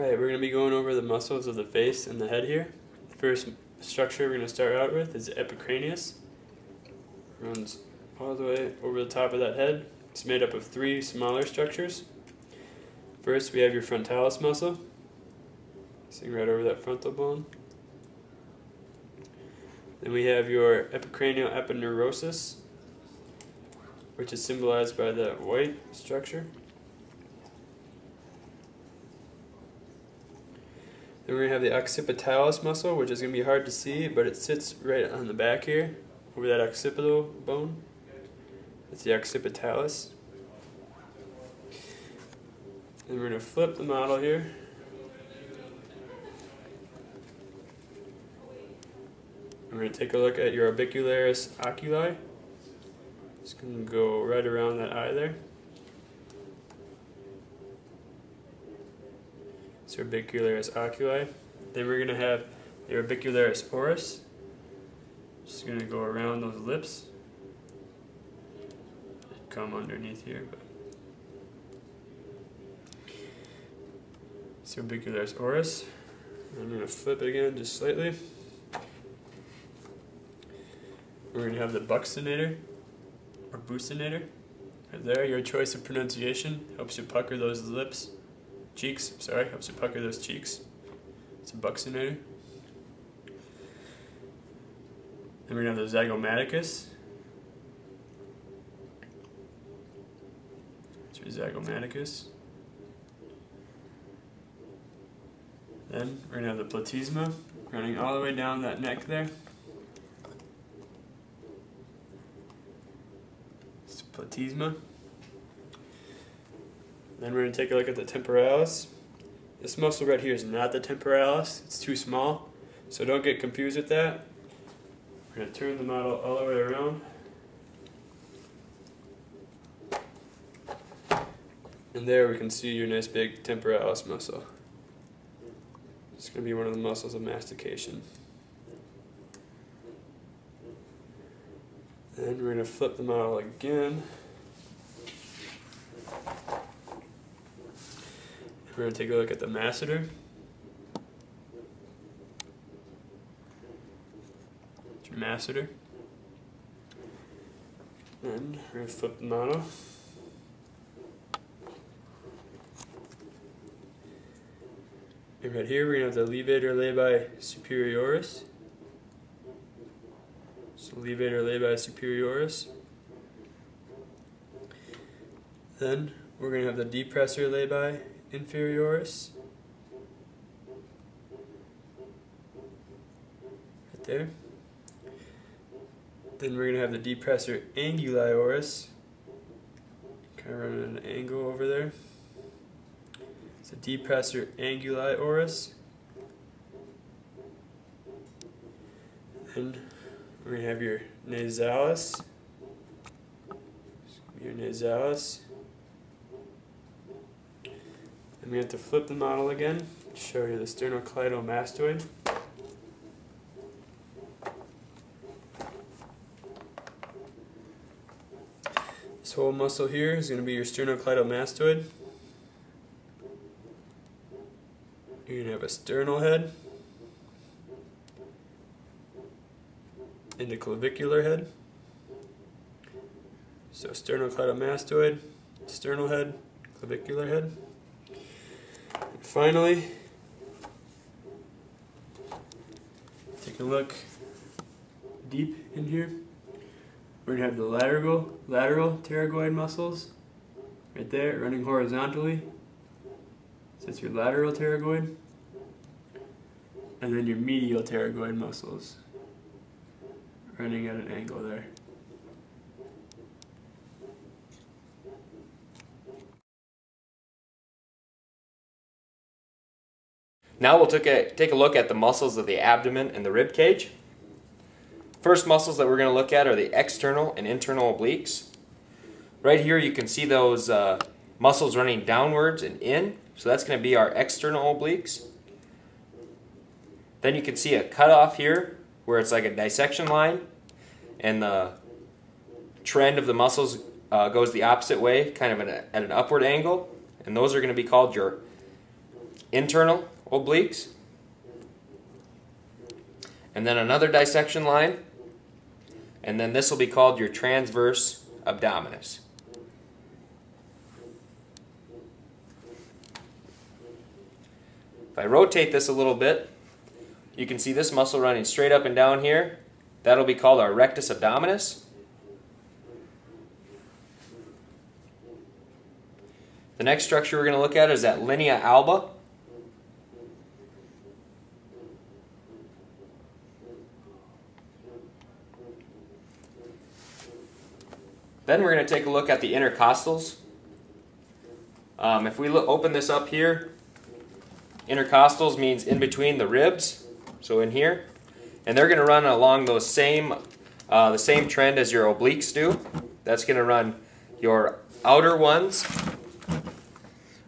Alright, we're going to be going over the muscles of the face and the head here. The first structure we're going to start out with is the epicranius. Runs all the way over the top of that head. It's made up of three smaller structures. First, we have your frontalis muscle, sitting right over that frontal bone. Then we have your epicranial aponeurosis, which is symbolized by that white structure. Then we're going to have the occipitalis muscle, which is going to be hard to see, but it sits right on the back here, over that occipital bone. That's the occipitalis. Then we're going to flip the model here. We're going to take a look at your orbicularis oculi. Just going to go right around that eye there. Orbicularis oculi. Then we're going to have the orbicularis oris. Just going to go around those lips. Come underneath here. But it's orbicularis oris. I'm going to flip it again just slightly. We're going to have the buccinator or buccinator. Right there, your choice of pronunciation helps you pucker those lips cheeks, sorry, helps you pucker those cheeks. It's a buccinator. Then we're going to have the zygomaticus. Zygomaticus. Then we're going to have the platysma running all the way down that neck there. It's platysma. Then we're going to take a look at the temporalis. This muscle right here is not the temporalis. It's too small. So don't get confused with that. We're going to turn the model all the way around. And there we can see your nice big temporalis muscle. It's going to be one of the muscles of mastication. Then we're going to flip the model again. We're going to take a look at the masseter. Masseter. And we're going to flip the model. And right here we're going to have the levator labii superioris. So levator labii superioris. Then we're going to have the depressor labii inferioris. Right there. Then we're going to have the depressor anguli Kind of running an angle over there. It's a depressor anguli oris. Then we're going to have your nasalis. Your nasalis. We have to flip the model again show you the sternocleidomastoid. This whole muscle here is going to be your sternocleidomastoid. You're going to have a sternal head and a clavicular head. So sternocleidomastoid, sternal head, clavicular head. Finally, take a look deep in here. We're gonna have the lateral lateral pterygoid muscles right there running horizontally. So that's your lateral pterygoid. And then your medial pterygoid muscles running at an angle there. Now we'll take a, take a look at the muscles of the abdomen and the rib cage. First muscles that we're going to look at are the external and internal obliques. Right here you can see those uh, muscles running downwards and in. So that's going to be our external obliques. Then you can see a cutoff here where it's like a dissection line and the trend of the muscles uh, goes the opposite way, kind of a, at an upward angle. And those are going to be called your internal obliques. And then another dissection line. And then this will be called your transverse abdominis. If I rotate this a little bit, you can see this muscle running straight up and down here. That'll be called our rectus abdominis. The next structure we're going to look at is that linea alba. Then we're going to take a look at the intercostals. Um, if we look, open this up here, intercostals means in between the ribs, so in here, and they're going to run along those same, uh, the same trend as your obliques do. That's going to run your outer ones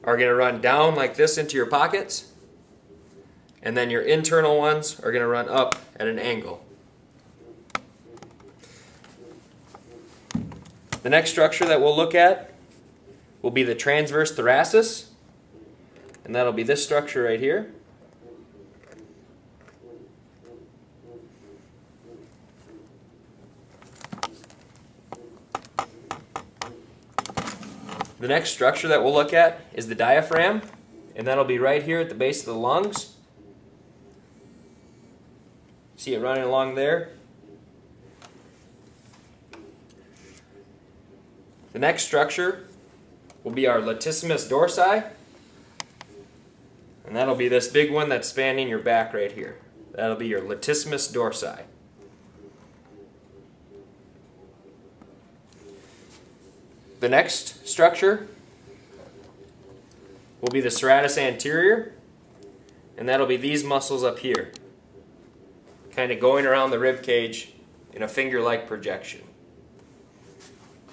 are going to run down like this into your pockets. And then your internal ones are going to run up at an angle. The next structure that we'll look at will be the transverse thoracis. And that'll be this structure right here. The next structure that we'll look at is the diaphragm, and that'll be right here at the base of the lungs. See it running along there? The next structure will be our latissimus dorsi, and that'll be this big one that's spanning your back right here. That'll be your latissimus dorsi. The next structure will be the serratus anterior, and that'll be these muscles up here, kind of going around the rib cage in a finger-like projection.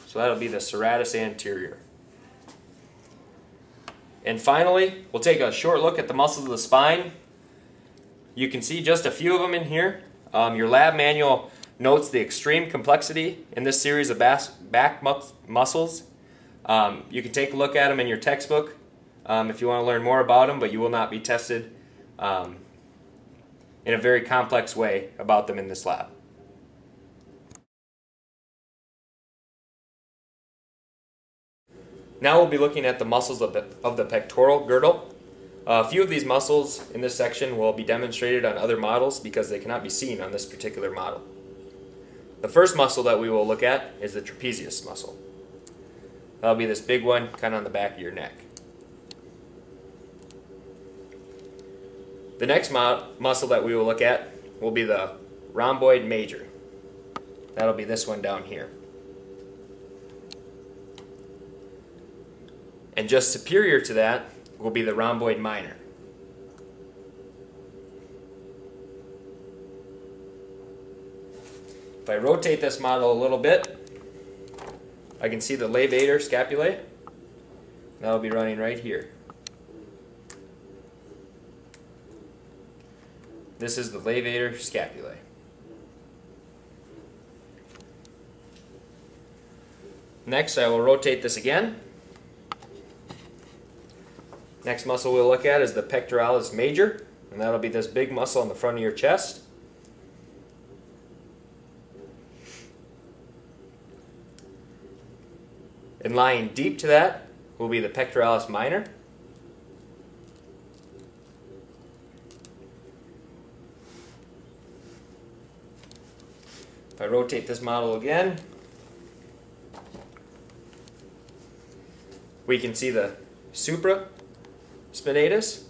So that'll be the serratus anterior. And finally, we'll take a short look at the muscles of the spine. You can see just a few of them in here. Um, your lab manual notes the extreme complexity in this series of back muscles. Um, you can take a look at them in your textbook um, if you want to learn more about them, but you will not be tested um, in a very complex way about them in this lab. Now we'll be looking at the muscles of the, of the pectoral girdle. A few of these muscles in this section will be demonstrated on other models because they cannot be seen on this particular model. The first muscle that we will look at is the trapezius muscle. That'll be this big one kind of on the back of your neck. The next muscle that we will look at will be the rhomboid major. That'll be this one down here. And just superior to that will be the rhomboid minor. If I rotate this model a little bit, I can see the levator scapulae. That'll be running right here. This is the levator scapulae. Next, I will rotate this again. Next muscle we'll look at is the pectoralis major, and that'll be this big muscle on the front of your chest. And lying deep to that will be the pectoralis minor. If I rotate this model again, we can see the supra spinatus.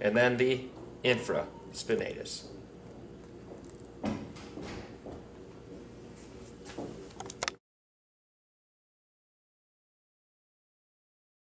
And then the infraspinatus.